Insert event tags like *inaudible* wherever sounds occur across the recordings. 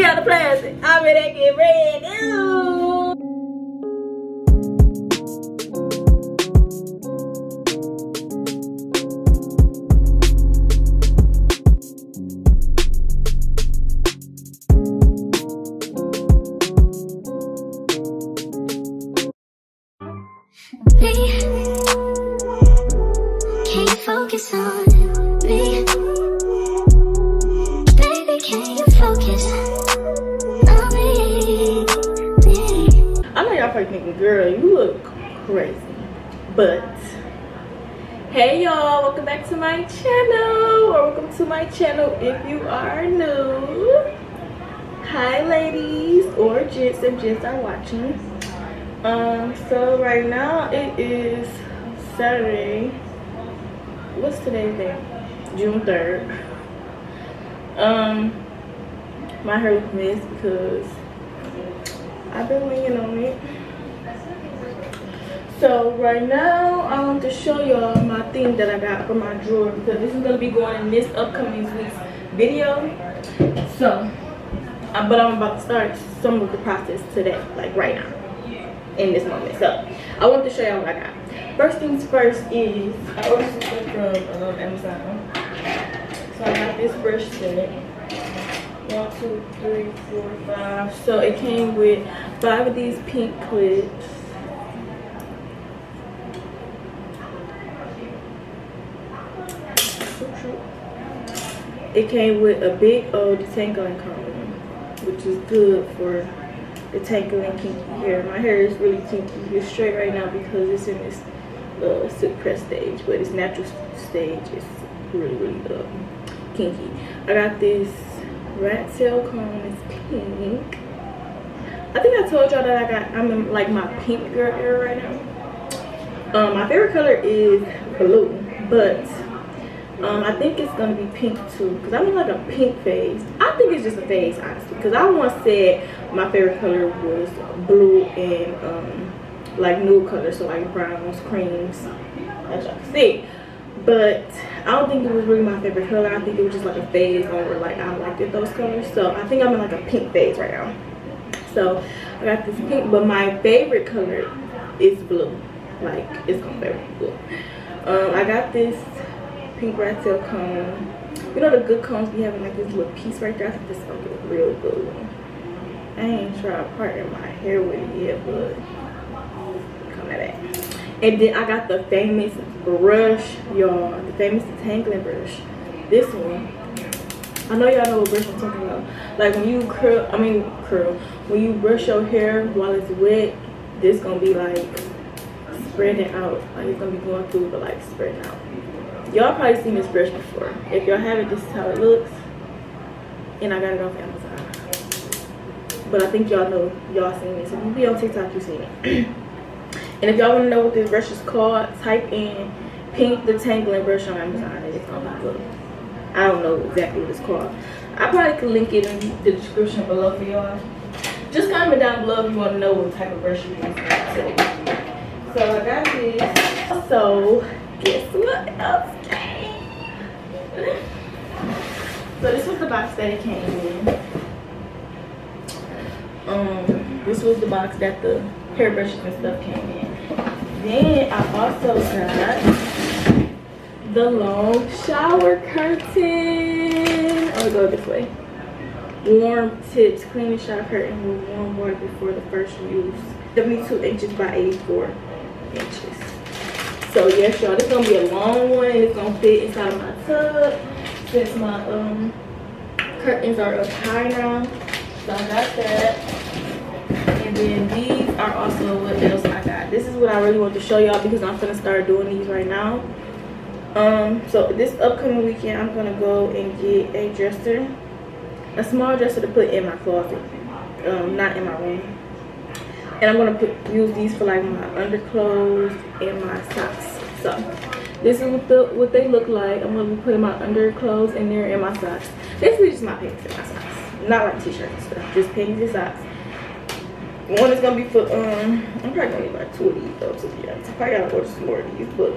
be on the plastic. I'm in that get red. Ew. Because I've been winging on it. So right now I want to show y'all my thing that I got from my drawer because this is gonna be going in this upcoming week's video. So, uh, but I'm about to start some of the process today, like right now, in this moment. So I want to show y'all what I got. First things first is I ordered stuff from um, Amazon. So I got this brush set. One, two, three, four, five. So it came with five of these pink clips. It came with a big old detangling comb, which is good for detangling kinky hair. My hair is really kinky. It's straight right now because it's in this uh, press stage, but its natural stage is really, really uh, kinky. I got this rat tail comb. is pink. I think I told y'all that I got, I'm in like my pink girl era right now. Um, my favorite color is blue, but um, I think it's gonna be pink too, cause I'm in like a pink phase. I think it's just a phase, honestly, cause I once said my favorite color was blue and um, like nude colors, so like browns, creams, as y'all can see. But I don't think it was really my favorite color. I think it was just like a phase over like I liked it those colors. So I think I'm in like a pink phase right now. So I got this pink, but my favorite color is blue. Like it's gonna be blue. Um, I got this pink rat tail comb. You know the good combs be having like this little piece right there. I think this is gonna a real good. I ain't tried parting my hair with it yet, but come at that. And then I got the famous brush, y'all. The famous detangling brush. This one. I know y'all know what brush I'm talking about. Like when you curl, I mean curl. When you brush your hair while it's wet, this gonna be like spreading out. Like it's gonna be going through, but like spreading out. Y'all probably seen this brush before. If y'all haven't, this is how it looks. And I got it off Amazon. But I think y'all know, y'all seen this. If you be on TikTok, you seen it. *clears throat* and if y'all want to know what this brush is called, type in pink detangling brush on Amazon it's gonna pop up. I don't know exactly what it's called. I probably could link it in the description below for y'all. Just comment down below if you want to know what type of brush you use. So I got this. So guess what else came? So this was the box that it came in. Um, this was the box that the hairbrushes and stuff came in. Then I also got the long shower curtain. Gonna go this way. Warm tips, clean the shower curtain with warm water before the first use. 72 inches by 84 inches. So yes, y'all, this is gonna be a long one. It's gonna fit inside my tub since my um curtains are up high now. So I got that. And then these are also what else. This is what I really want to show y'all because I'm gonna start doing these right now. Um, so this upcoming weekend, I'm gonna go and get a dresser, a small dresser to put in my closet, um, not in my room. And I'm gonna put use these for like my underclothes and my socks. So this is what the what they look like. I'm gonna be putting my underclothes in there and my socks. Basically just my pants and my socks, not like t-shirts just pants and socks. One is gonna be for um, I'm probably gonna need like two of these though to be honest. I probably gotta order some more of these, but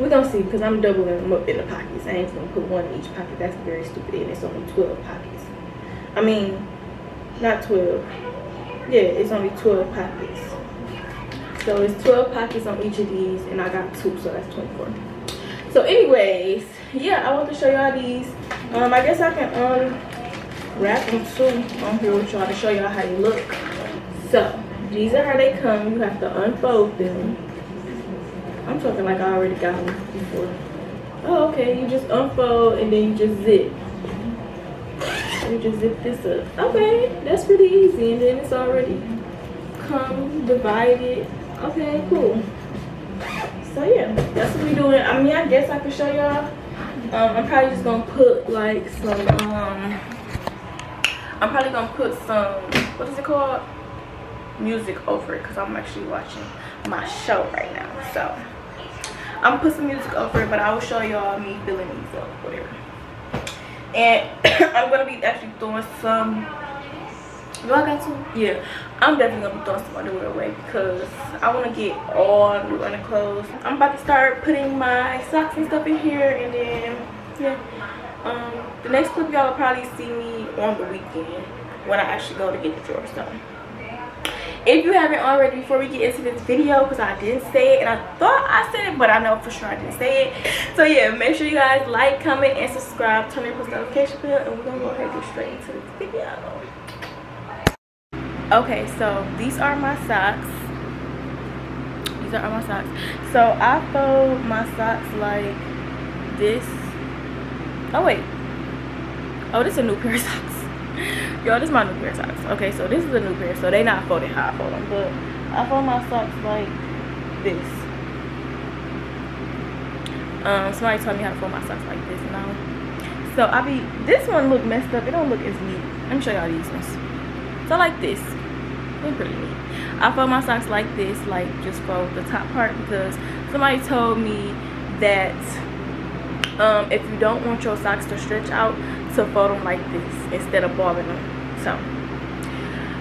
we're gonna see because I'm doubling them up in the pockets. I ain't gonna put one in each pocket. That's very stupid and it's only 12 pockets. I mean, not 12 yeah it's only 12 pockets so it's 12 pockets on each of these and i got two so that's 24 so anyways yeah i want to show y'all these um i guess i can um wrap them too on here with y'all to show y'all how they look so these are how they come. You have to unfold them. I'm talking like i already got them before. Oh okay. You just unfold and then you just zip. You just zip this up. Okay. That's pretty easy. And then it's already come divided. Okay cool. So yeah. That's what we're doing. I mean i guess i could show y'all. Um, i'm probably just gonna put like some um i'm probably gonna put some what is it called music over it because i'm actually watching my show right now so. I'm gonna put some music over it but i will show y'all me filling these up whatever. And *clears throat* i'm gonna be actually throwing some do i got to yeah i'm definitely gonna be throwing some underwear away because i want to get all new underclothes i'm about to start putting my socks and stuff in here and then yeah. Um the next clip y'all will probably see me on the weekend when i actually go to get the drawers done if you haven't already before we get into this video because i didn't say it and i thought i said it but i know for sure i didn't say it. So yeah make sure you guys like comment and subscribe. Turn your post notification bell and we're gonna go ahead and get straight into this video. Okay so these are my socks. These are my socks. So i fold my socks like this. Oh wait. Oh this is a new pair of socks *laughs* Y'all, this is my new pair of socks. Okay, so this is a new pair. So they not folded how I fold them. But I fold my socks like this. Um, somebody told me how to fold my socks like this now. So I be, this one look messed up. It don't look as neat. Let me show y'all these ones. So like this. They're pretty neat. I fold my socks like this, like just fold the top part because somebody told me that um, if you don't want your socks to stretch out, to fold them like this instead of bobbing them. So,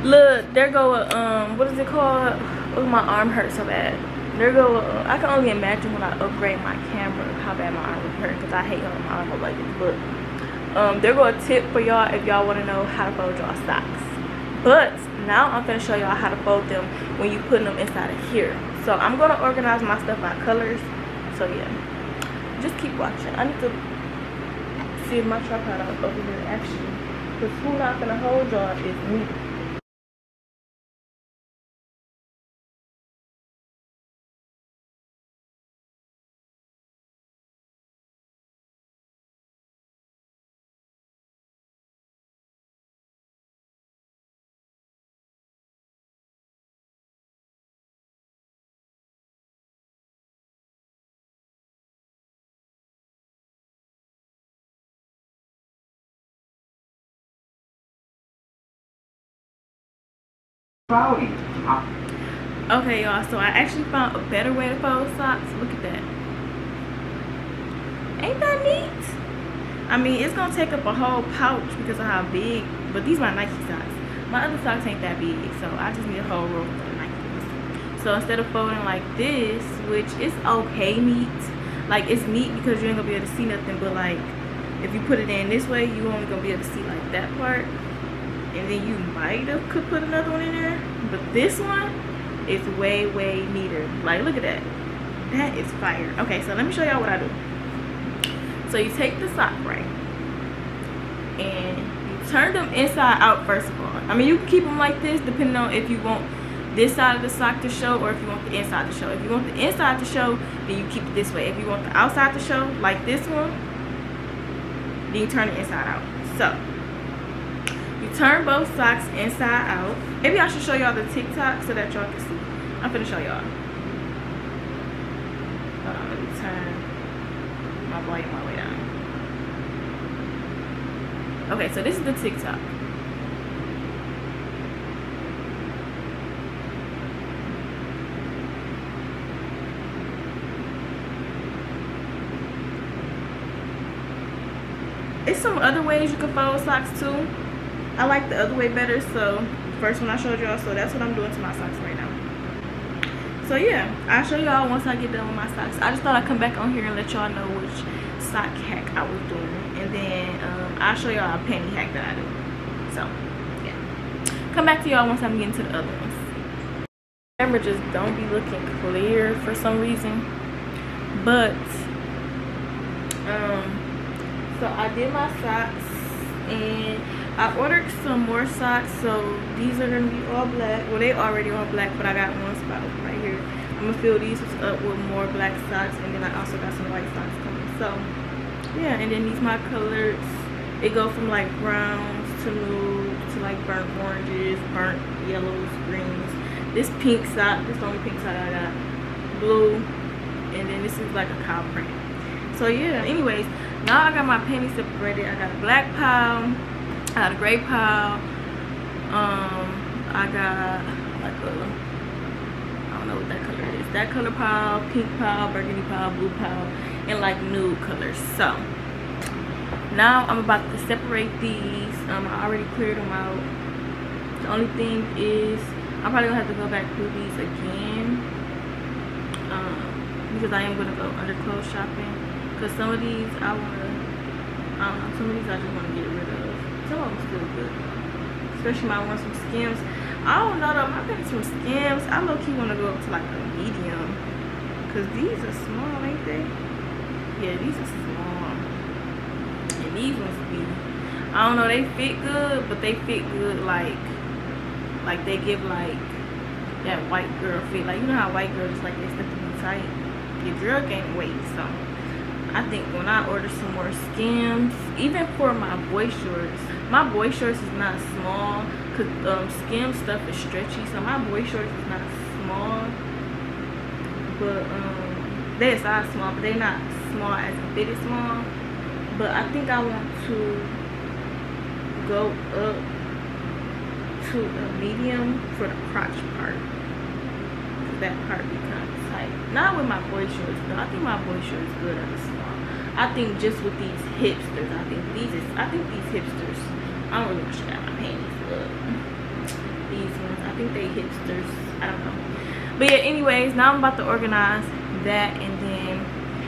look, there go a, um, what is it called? Oh, my arm hurts so bad. There go, a, I can only imagine when I upgrade my camera how bad my arm would hurt because I hate having my arm like this. But, um, there go a tip for y'all if y'all want to know how to fold y'all socks. But, now I'm going to show y'all how to fold them when you put them inside of here. So, I'm going to organize my stuff by colors. So, yeah. Just keep watching. I need to see my tripod out over here actually. Because who not gonna hold y'all is me. Okay, y'all, so I actually found a better way to fold socks. Look at that. Ain't that neat? I mean, it's gonna take up a whole pouch because of how big, but these are my Nike socks. My other socks ain't that big, so I just need a whole roll the Nikes. So instead of folding like this, which is okay neat, like it's neat because you ain't gonna be able to see nothing, but like if you put it in this way, you only gonna be able to see like that part and then you might have could put another one in there but this one is way way neater. Like look at that. That is fire. Okay so let me show y'all what i do. So you take the sock right? And you turn them inside out first of all. I mean you can keep them like this depending on if you want this side of the sock to show or if you want the inside to show. If you want the inside to show then you keep it this way. If you want the outside to show like this one then you turn it inside out. So turn both socks inside out. Maybe i should show y'all the tiktok so that y'all can see. I'm gonna show y'all. My way down. Okay so this is the tiktok. It's some other ways you can fold socks too I like the other way better. So first one I showed y'all. So that's what I'm doing to my socks right now. So yeah, I'll show y'all once I get done with my socks. I just thought I'd come back on here and let y'all know which sock hack I was doing. And then um, I'll show y'all a penny hack that I do. So yeah. come back to y'all once I'm getting to the other ones. Camera just don't be looking clear for some reason. But um so I did my socks and I ordered some more socks so these are gonna be all black. Well they already all black but I got one spot right here. I'm gonna fill these up with more black socks and then I also got some white socks coming. So yeah and then these my colors. They go from like browns to nude to like burnt oranges burnt yellows greens. This pink sock this is the only pink sock I got. Blue and then this is like a cow print. So yeah anyways now I got my panties separated. I got a black pile I got a gray pile. Um I got like a I don't know what that color is. That color pile pink pile burgundy pile blue pile and like nude colors. So now I'm about to separate these. Um I already cleared them out. The only thing is I'm probably gonna have to go back through these again. Um because I am gonna go underclothes shopping. Because some of these I wanna, I don't know, some of these I just wanna get rid Some of them still good. Especially my ones from Skims. I don't know though, my panties from Skims, I low key wanna go up to like a medium. Cause these are small, ain't they? Yeah, these are small. And these ones be, I don't know, they fit good, but they fit good like, like they give like that white girl fit. Like you know how white girls just like they to be tight. Your girl gained weight, so I think when I order some more skims, even for my boy shorts, my boy shorts is not small because um, skim stuff is stretchy. So my boy shorts is not small, but um, they're size small, but they're not small as a fitted small. But I think I want to go up to a medium for the crotch part. That part becomes tight. Not with my boy shorts though. I think my boy shorts good as small. I think just with these hipsters, I think these is I think these hipsters. I don't really want to show out my panties. Look, these ones. I think they hipsters. I don't know. But yeah, anyways, now I'm about to organize that, and then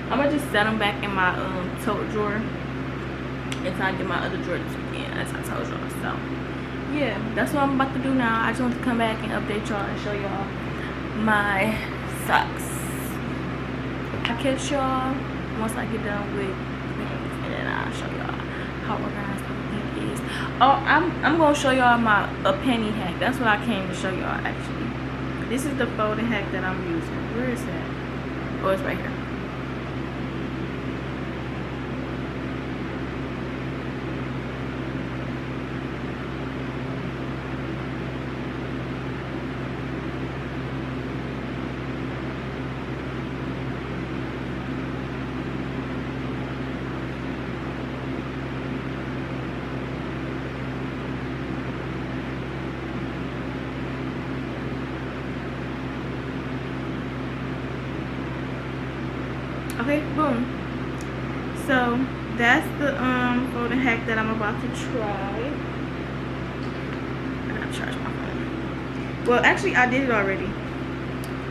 I'm gonna just set them back in my um tote drawer until I get my other drawer weekend, as I told y'all. So yeah, that's what I'm about to do now. I just want to come back and update y'all and show y'all my socks. I catch y'all once I get done with things and then I'll show y'all how organized. Oh, I'm I'm gonna show y'all my a penny hack. That's what I came to show y'all actually. This is the folding hack that I'm using. Where is that? Oh, it's right here. Okay boom. So that's the um folding hack that i'm about to try. I gotta charge my phone. Well actually i did it already.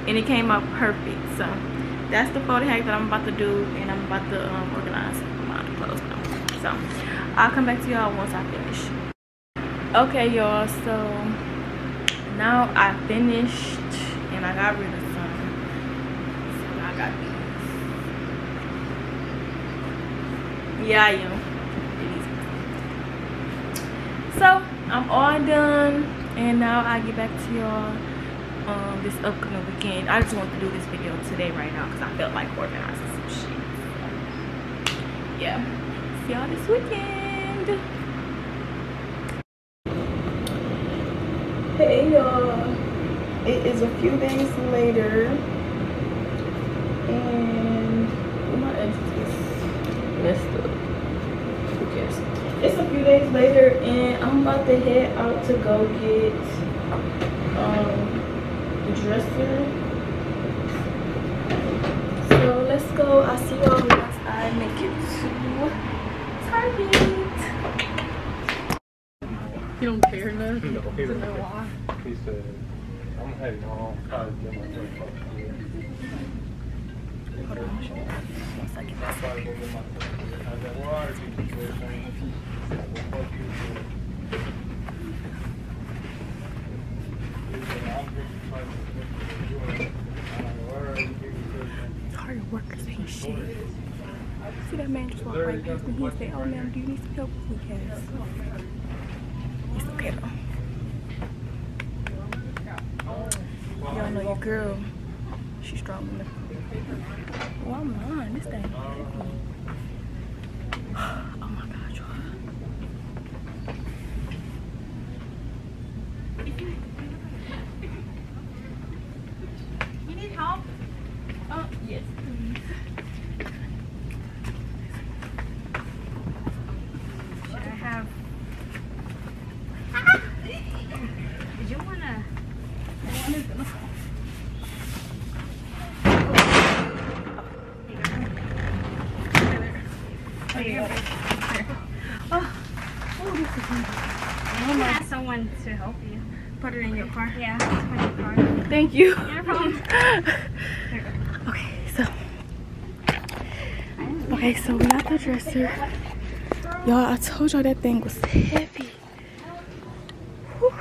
And it came out perfect so that's the folding hack that i'm about to do and i'm about to um, organize my clothes so i'll come back to y'all once i finish. Okay y'all so now i finished and i got rid of some. So i got these yeah i am. So i'm all done and now i get back to y'all um this upcoming weekend. I just want to do this video today right now because i felt like organizing some shit. Yeah. See y'all this weekend. Hey y'all. It is a few days later and my edges is messed up it's a few days later and I'm about to head out to go get um, the dresser. So let's go. I'll see y'all once I make it to Target. You don't care enough No, he to don't know care. why. He said, I'm heading home, probably get my drink off here. Hold on, I'll show you. Once I get I'll probably go get my drink. I said, well, I already get the drink. He said, well, fuck you, too. see right past me. He said, oh, ma'am, do you need some help with gas? It's okay, though. Y'all know your girl. She's strong enough. Oh, I'm lying. This thing heavy. Oh my god, y'all. You need help? Oh, yes. Should I have? Did you wanna? Oh, you're good. Oh, this is me. You can ask someone to help you. Put it in your car. Yeah, it's put in your car. Thank you. *laughs* Okay, so. Okay, so we got the dresser. Y'all, I told y'all that thing was heavy. Whew.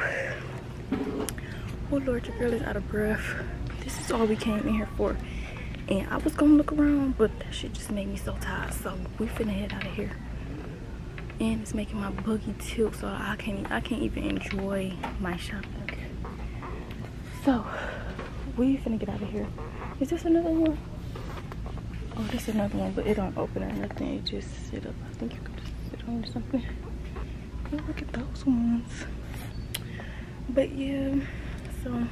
Oh Lord, your girl is out of breath. This is all we came in here for. And I was gonna look around, but that shit just made me so tired. So we finna head out of here. And it's making my buggy tilt, so I can't I can't even enjoy my shopping. So we finna get out of here. Is this another one? Oh, this is another one, but it don't open or nothing. It just sit up. I think you can just sit on something. Oh, look at those ones. But yeah, so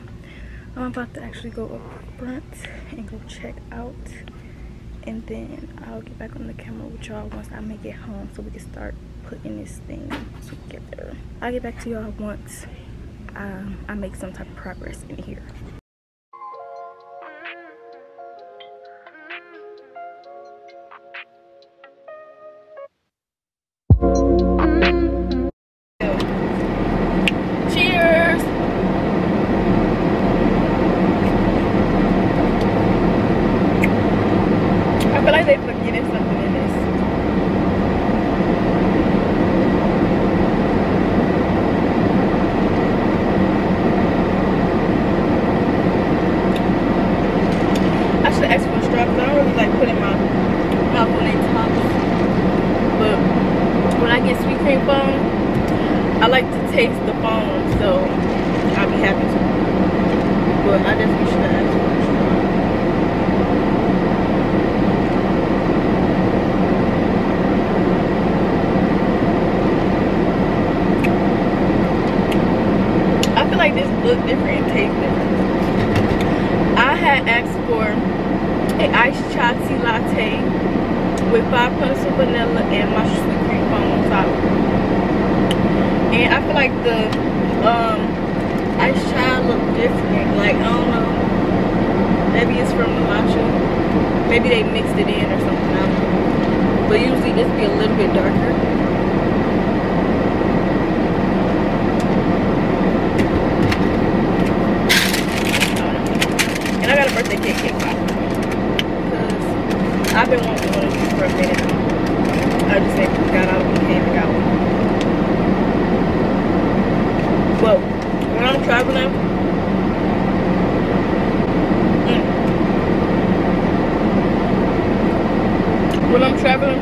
I'm about to actually go up front and go check out. And then I'll get back on the camera with y'all once I make it home so we can start putting this thing together. I'll get back to y'all once um, I make some type of progress in here. Cream I like to taste the foam, so I'll be happy to. But I definitely should ask for a. I feel like this look different and taste different. I had asked for an iced chai tea latte with five pints of vanilla and sweet cream foam on top. And I feel like the um iced chai look different. Like I don't know. Maybe it's from the matcha. Maybe they mixed it in or something. I don't know. But usually this be a little bit darker. And I got a birthday cake cake because I've been wanting one of these for a minute. I just got out and came and got one. Well, when I'm traveling, mm. when I'm traveling,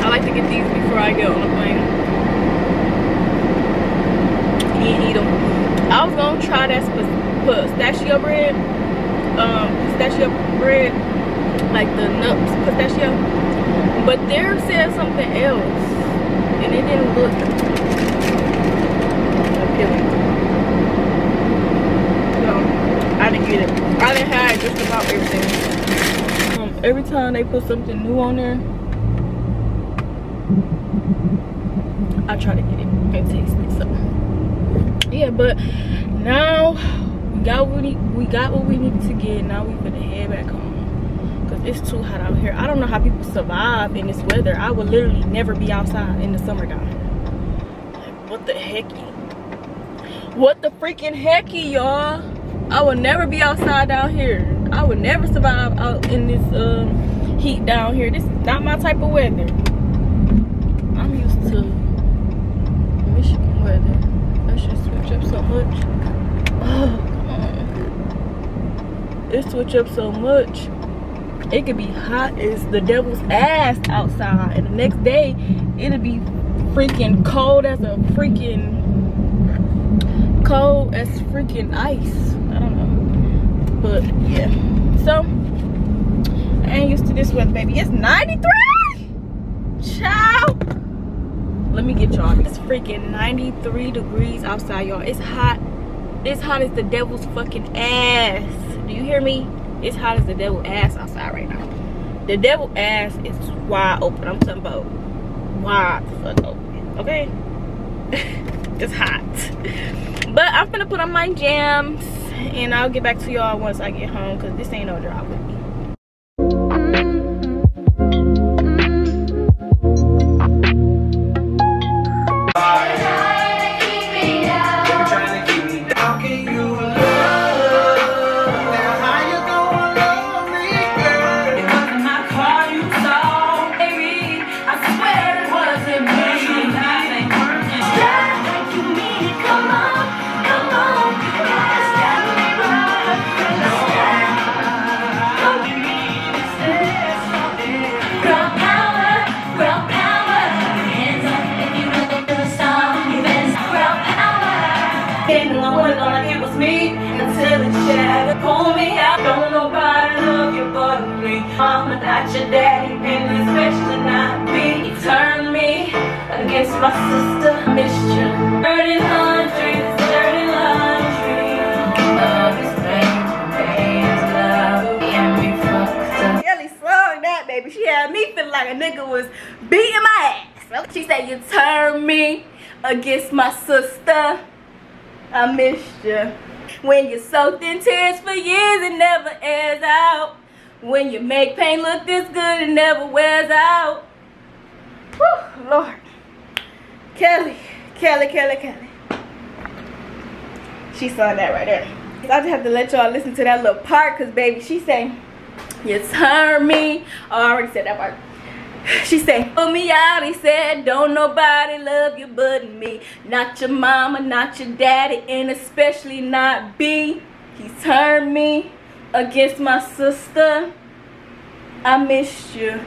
I like to get these before I get on the plane. And eat them. I was gonna try that sp- pistachio bread, um, pistachio bread, like the nuts pistachio, but there said something else, and it didn't look appealing. So I didn't get it. I didn't have just about everything. Um, every time they put something new on there, I try to get it and taste it. So yeah, but now we got what we, we got what we needed to get. Now we finna head back home because it's too hot out here. I don't know how people survive in this weather. I would literally never be outside in the summertime. Like, what the hecky? What the freaking hecky, y'all? I would never be outside down here. I would never survive out in this um, heat down here. This is not my type of weather. I'm used to Michigan weather. That should switch up so much. Oh. *sighs* It switch up so much. it could be hot as the devil's ass outside and the next day it'll be freaking cold as a freaking cold as freaking ice i don't know but yeah so ain't used to this weather baby. It's 93 ciao let me get y'all. It's freaking 93 degrees outside y'all. It's hot. It's hot as the devil's fucking ass. Do you hear me? It's hot as the devil ass outside right now. The devil ass is wide open. I'm talking about wide fuck open okay? *laughs* It's hot. But i'm gonna put on my jams and i'll get back to y'all once i get home because this ain't no drive me. Mama, not your daddy, and especially not me. You turned me against my sister. You. Dirty laundry, this dirty laundry. Love is pain, pain is love. And we fucked up. Kelly sung that, baby. She had me feeling like a nigga was beating my ass. She said, You turned me against my sister. I missed you. When you soaked in tears for years, it never airs out. When you make pain look this good, it never wears out. Whew, Lord. Kelly, Kelly, Kelly, Kelly. She sung that right there. I just have to let y'all listen to that little part because, baby, she sang, You turn me. Oh, I already said that part. *sighs* She said, put me out. He said, don't nobody love you but me. Not your mama, not your daddy, and especially not B. He turned me against my sister. I missed you.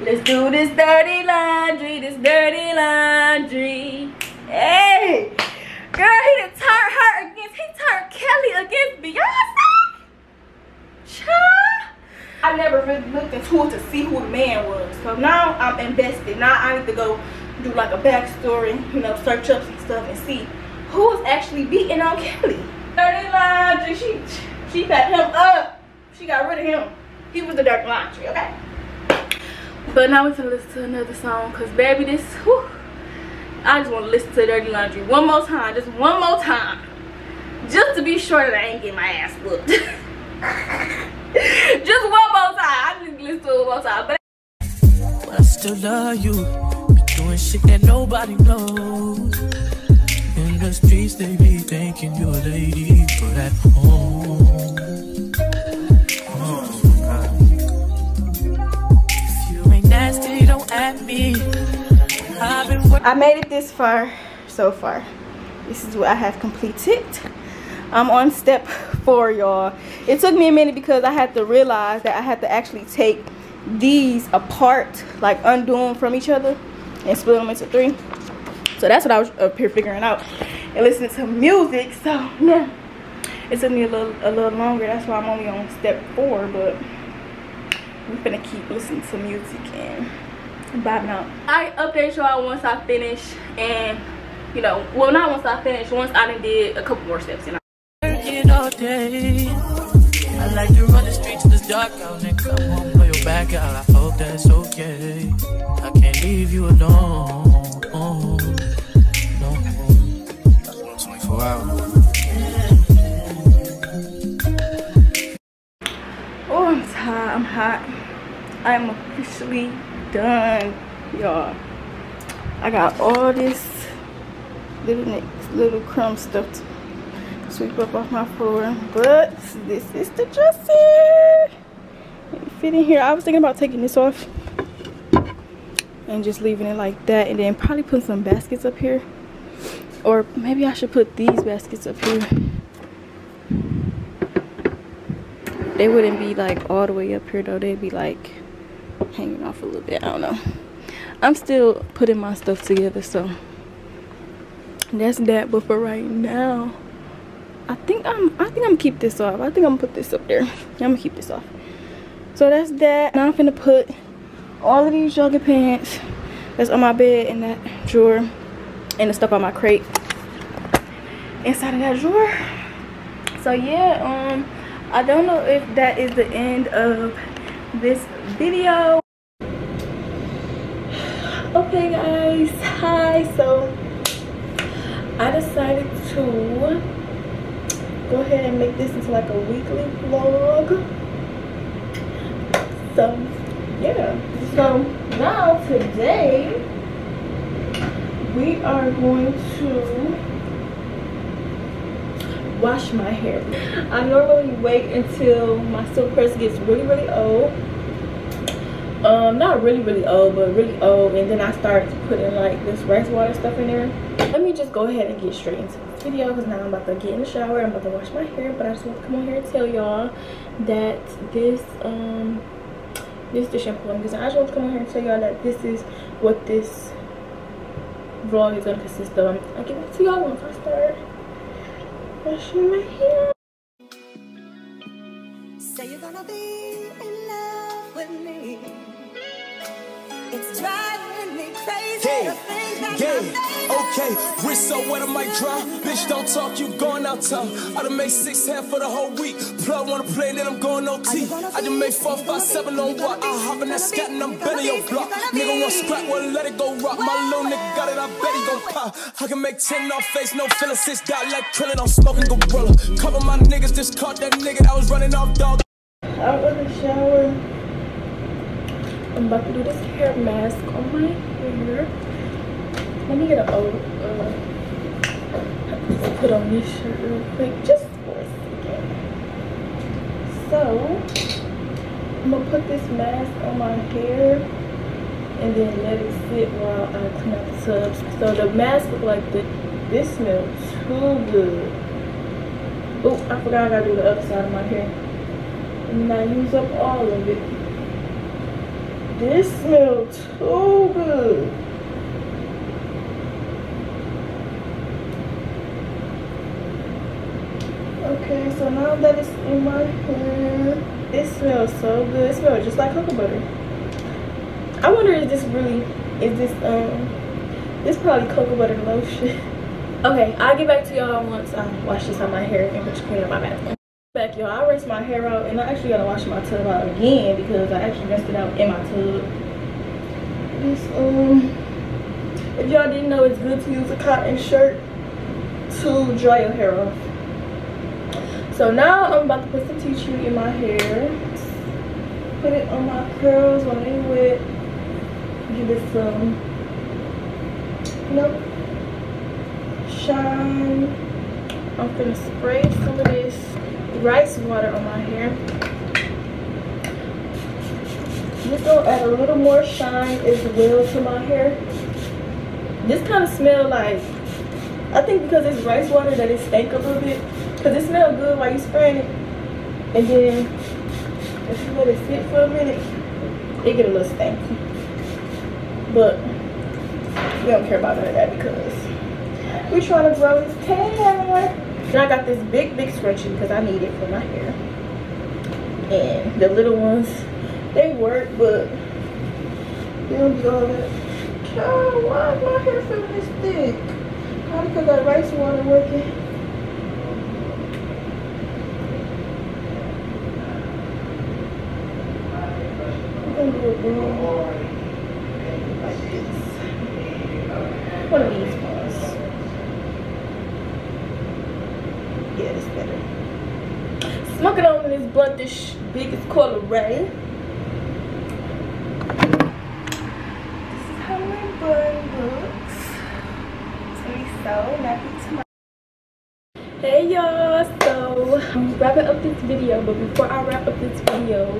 Let's do this dirty laundry, this dirty laundry. Hey, girl, he done turned her against, he turned Kelly against Beyonce. Child. I never really looked into it to see who the man was. So now I'm invested. Now I need to go do like a backstory, you know, search up some stuff and see who was actually beating on Kelly. Dirty laundry, she she backed him up. She got rid of him. He was the dirty laundry, okay? But now we're gonna listen to another song, cause baby, this whew, I just wanna listen to Dirty Laundry one more time, just one more time. Just to be sure that I ain't getting my ass whooped. *laughs* just one more time. I just listen to it one more time. But I still love you. Be doing shit that nobody knows. In the streets, they be thinking you a lady, at home. If you ain't nasty, don't at me. I've been. I made it this far so far. This is what I have completed. I'm on step four, y'all. It took me a minute because I had to realize that I had to actually take these apart, like undo them from each other and split them into three. So that's what I was up here figuring out and listening to music. So yeah, it took me a little a little longer. That's why I'm only on step four, but I'm gonna keep listening to music and vibing out. I update y'all once I finish and you know, well not once I finish, once I done did a couple more steps and working all day. I like to run the streets this dark out and come home, blow your back out. I hope that's okay. I can't leave you alone. No. 24 hours. Hot. I am officially done, y'all. I got all this little little crumb stuff to sweep up off my floor. But this is the dresser. It fit in here. I was thinking about taking this off and just leaving it like that, and then probably put some baskets up here. Or maybe I should put these baskets up here. They wouldn't be like all the way up here though. They'd be like hanging off a little bit. I don't know. I'm still putting my stuff together so that's that. But for right now i think i'm i think i'm gonna keep this off. I think i'm gonna put this up there. I'm gonna keep this off. So that's that. Now i'm gonna put all of these jogging pants that's on my bed in that drawer and the stuff on my crate inside of that drawer. So yeah um i don't know if that is the end of this video. Okay guys. Hi so i decided to go ahead and make this into like a weekly vlog. So yeah. So now today we are going to wash my hair. I normally wait until my silk press gets really really old. Um not really really old but really old and then i start putting like this rice water stuff in there. Let me just go ahead and get straight into this video because now i'm about to get in the shower i'm about to wash my hair but i just want to come on here and tell y'all that this um this is the shampoo i'm using. I just want to come on here and tell y'all that this is what this vlog is going to consist of. I'll get back to y'all once i start washing my hair. Say you're gonna be in Yeah, to yeah, okay. Wrist so wet I might dry. Bitch, don't talk, you going out town. I done made six half for the whole week. Plug wanna play, then I'm going OT. I done made four, five, seven on what? I hop in that scat and I'm better your block. Nigga want scrap, well let it go rock. My little nigga got it, I bet he gon' pop. I can make ten off face, no feeling. Six dot like krillin, I'm smoking gorilla. Cover my niggas, just caught that nigga that was running off dog. out of the shower. I'm about to do this hair mask on my Let me get a old, uh, put on this shirt real quick, just for a second. So, I'm gonna put this mask on my hair and then let it sit while I clean out the tubs. So the mask look like this. This smells too good. Oh, I forgot I gotta do the upside of my hair and I use up all of it. This smells too good. Okay, so now that it's in my hair, it smells so good. It smells just like cocoa butter. I wonder is this really, is this, um, this probably cocoa butter lotion. *laughs* okay, I'll get back to y'all once I wash this on my hair and put clean up my bathroom back y'all. I rinsed my hair out and i actually gotta wash my tub out again because i actually rinsed it out in my tub. This um if y'all didn't know it's good to use a cotton shirt to dry your hair off. So now i'm about to put some tea tree in my hair put it on my curls while they wet give it some know shine. I'm gonna spray some of this rice water on my hair. This gonna add a little more shine as well to my hair. This kind of smell like, I think because it's rice water that it stank a little bit. Cause it smells good while you spraying it. And then if you let it sit for a minute, it get a little stanky. But we don't care about none of that because we're trying to grow this hair. And I got this big, big scrunchie because I need it for my hair. And the little ones, they work, but they don't do all that. God, why is my hair feeling this thick? Probably because that rice water working. One of these ones. Yeah, it's better. Smoking this big, it's called a Ray. This is how my bun looks. So nappy. Hey y'all, so I'm wrapping up this video, but before I wrap up this video,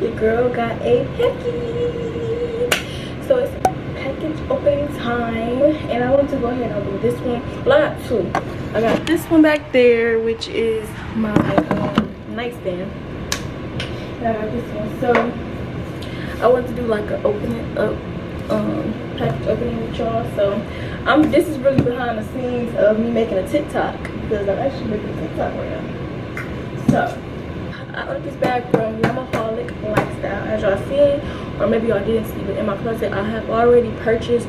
your girl got a package. So it's package opening time, and I want to go ahead and open this one. Well, I got two. I got this one back there, which is my um, nightstand. This one. So I want to do like an opening up um package opening with y'all. So I'm this is really behind the scenes of me making a TikTok because I'm actually making a TikTok right now. So I got this bag from Glamaholic Lifestyle as y'all seen or maybe y'all didn't see but in my closet I have already purchased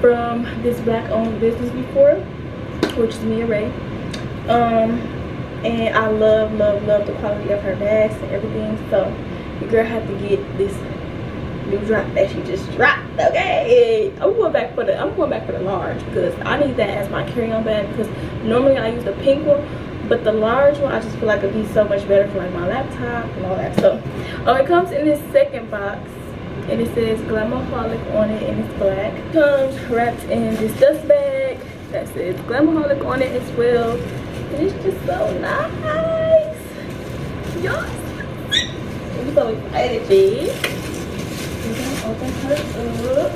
from this black owned business before which is Mia Ray um and I love love love the quality of her bags and everything. So your girl had to get this new drop that she just dropped okay? I'm going back for the I'm going back for the large because I need that as my carry-on bag because normally I use the pink one but the large one I just feel like it'd be so much better for like my laptop and all that. So oh it comes in this second box and it says Glamaholic on it and it's black. It comes wrapped in this dust bag that says Glamaholic on it as well it's just so nice yes I'm so excited G. We're gonna open her up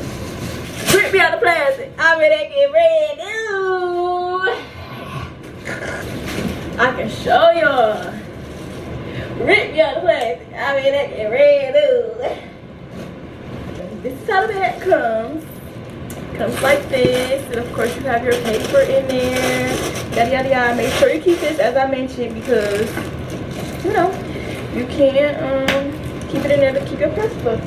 rip me out the plastic I'm gonna get red Ooh. I can show y'all. Rip y'all the plastic. I'm mean, that get red. Ooh. This is how the bag comes. Comes like this. And of course, you have your paper in there. Yada, yada, yada. Make sure you keep this as I mentioned because, you know, you can um, keep it in there to keep your book.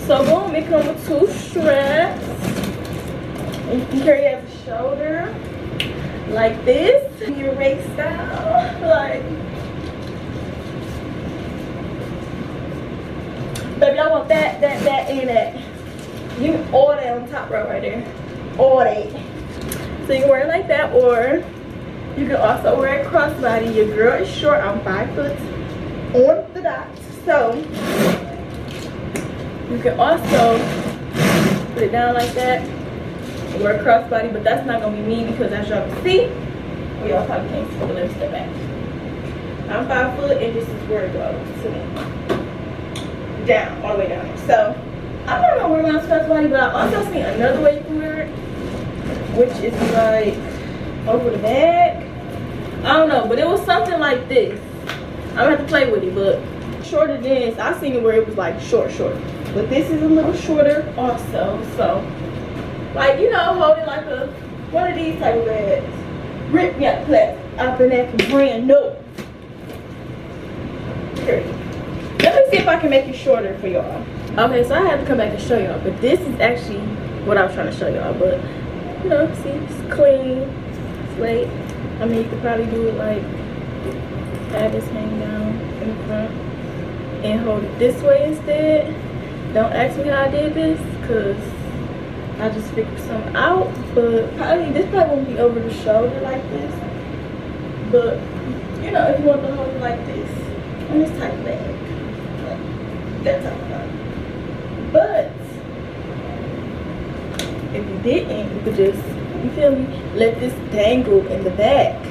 So, boom, it comes with two straps. And you can carry it at the shoulder like this your rake style *laughs* like baby I want that that that and that you all that on top row right there all that so you can wear it like that or you can also wear it crossbody your girl is short I'm five foot on the dot so you can also put it down like that wear crossbody, but that's not gonna be me because as y'all can see, we all probably can't see, me step back. I'm five foot and this is where it goes to me. Down, all the way down. So I'm not gonna wear my crossbody, but I also seen another way wear it, which is like over the back. I don't know, but it was something like this. I'm gonna have to play with it, but shorter than. I seen it where it was like short, short. But this is a little shorter also, so like, you know, holding like a, one of these type of bags. Rip the plastic. I've been acting brand new. Period. Let me see if I can make it shorter for y'all. Okay, so I have to come back and show y'all. But this is actually what I was trying to show y'all. But, you know, see, it's clean. Slate. I mean, you could probably do it like, have this hang down in the front. And hold it this way instead. Don't ask me how I did this, because I just figured some out, but probably this probably won't be over the shoulder like this. But you know, if you want to hold it like this, on this type bag, like that. But if you didn't, you could just, you feel me, let this dangle in the back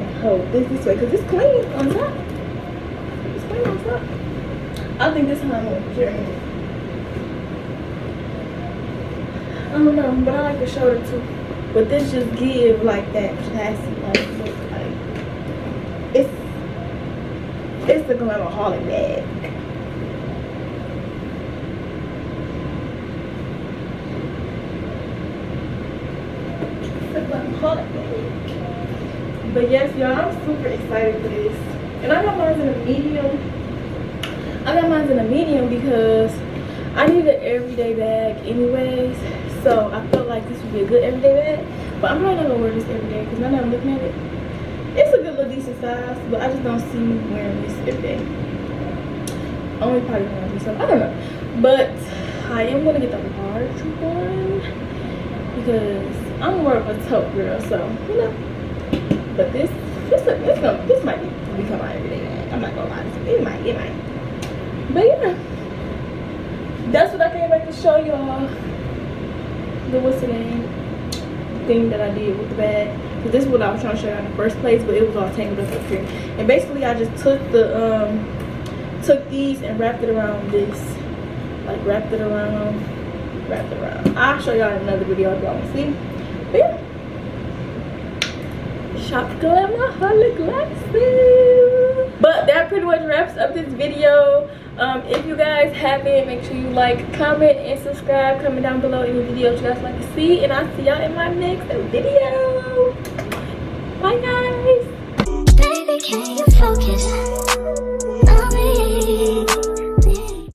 and hold this this way, cause it's clean on top. It's clean on top. I think this is how I'm carry it. I don't know, but I like the shoulder too. But this just give like that classy look like it's it's the glamaholic bag. It's the glamaholic bag. But yes, y'all, I'm super excited for this. And I got mine in a medium. I got mine in a medium because I need an everyday bag anyways. So I felt like this would be a good everyday bag. But I'm probably not gonna wear this every day because now that I'm looking at it, it's a good little decent size, but I just don't see me wearing this every day. Only probably I do something. I don't know. But I am gonna get the large one because I'm more of a tote girl, so you know. But this this this gonna this might be, become my everyday bag. I'm not gonna lie, it might, it might. But yeah. That's what I came back to show y'all the what's the name thing that I did with the bag. Cause this is what I was trying to show you in the first place, but it was all tangled up up here. And basically, I just took the um took these and wrapped it around this, like wrapped it around, wrapped it around. I'll show y'all in another video if y'all want to see. Shop But that pretty much wraps up this video. Um, if you guys haven't, make sure you like, comment, and subscribe. Comment down below any videos you guys like to see. And I'll see y'all in my next video. Bye guys.